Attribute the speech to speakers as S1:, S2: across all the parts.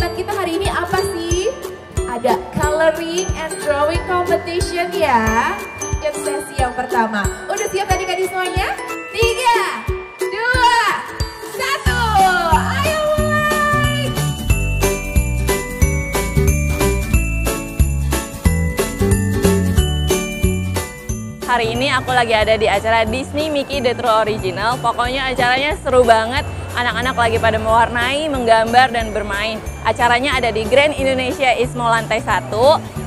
S1: kegiatan kita hari ini apa sih? Ada coloring and drawing competition ya. Yang sesi yang pertama. Udah siap tadi kan semuanya?
S2: Hari ini aku lagi ada di acara Disney Mickey The True Original. Pokoknya acaranya seru banget. Anak-anak lagi pada mewarnai, menggambar, dan bermain. Acaranya ada di Grand Indonesia Ismo Lantai 1.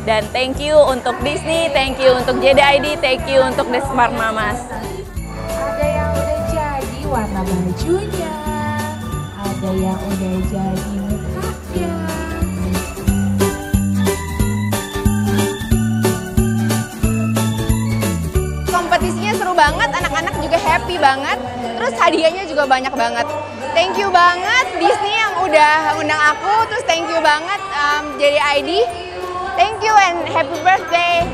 S2: Dan thank you untuk Disney, thank you untuk JDID, thank you untuk The Smart Mamas.
S1: Ada yang udah jadi warna bajunya. Ada yang udah jadi mukanya.
S3: Banget, anak-anak juga happy banget, terus hadiahnya juga banyak banget. Thank you banget Disney yang udah undang aku, terus thank you banget um, jadi ID. Thank you and happy birthday.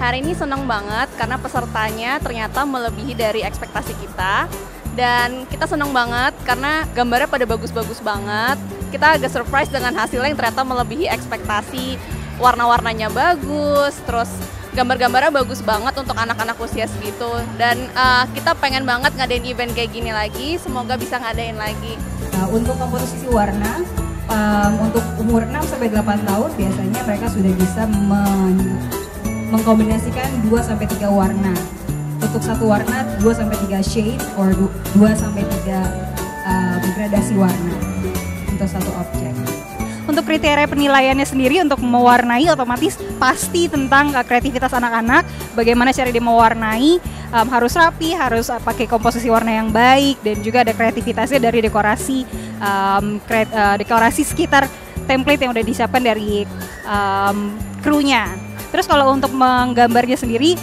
S2: Hari ini senang banget karena pesertanya ternyata melebihi dari ekspektasi kita. Dan kita senang banget karena gambarnya pada bagus-bagus banget. Kita agak surprise dengan hasilnya yang ternyata melebihi ekspektasi. Warna-warnanya bagus, terus gambar-gambarnya bagus banget untuk anak-anak usia segitu. Dan uh, kita pengen banget ngadain event kayak gini lagi. Semoga bisa ngadain lagi.
S4: Nah, untuk komposisi warna, um, untuk umur 6 sampai 8 tahun biasanya mereka sudah bisa men- mengkombinasikan 2 sampai 3 warna. Untuk satu warna 2 sampai 3 shade or 2 sampai 3 um, gradasi warna untuk satu objek.
S5: Untuk kriteria penilaiannya sendiri untuk mewarnai otomatis pasti tentang uh, kreativitas anak-anak, bagaimana cara dia mewarnai, um, harus rapi, harus uh, pakai komposisi warna yang baik dan juga ada kreativitasnya dari dekorasi um, kre- uh, dekorasi sekitar template yang udah disiapkan dari um, krunya. Terus kalau untuk menggambarnya sendiri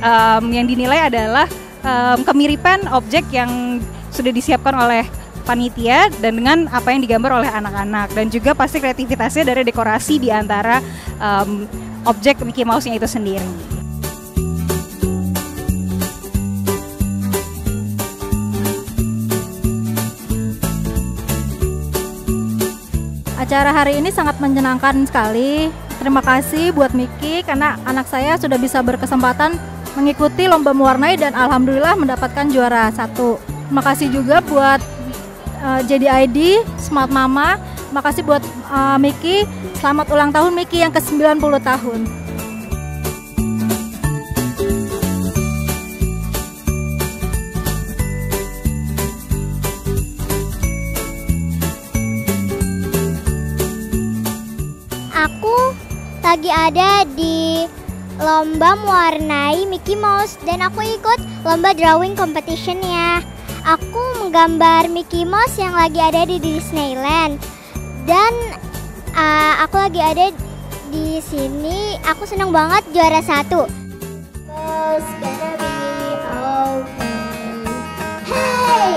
S5: um, yang dinilai adalah um, kemiripan objek yang sudah disiapkan oleh panitia dan dengan apa yang digambar oleh anak-anak dan juga pasti kreativitasnya dari dekorasi di antara um, objek Mickey Mouse-nya itu sendiri.
S6: Acara hari ini sangat menyenangkan sekali. Terima kasih buat Miki karena anak saya sudah bisa berkesempatan mengikuti lomba mewarnai dan alhamdulillah mendapatkan juara satu. Terima kasih juga buat uh, JDID, Smart Mama. Terima kasih buat uh, Miki. Selamat ulang tahun Miki yang ke-90 tahun.
S7: Aku lagi ada di lomba mewarnai Mickey Mouse dan aku ikut lomba drawing competition ya. Aku menggambar Mickey Mouse yang lagi ada di Disneyland dan uh, aku lagi ada di sini. Aku senang banget juara satu. Hey,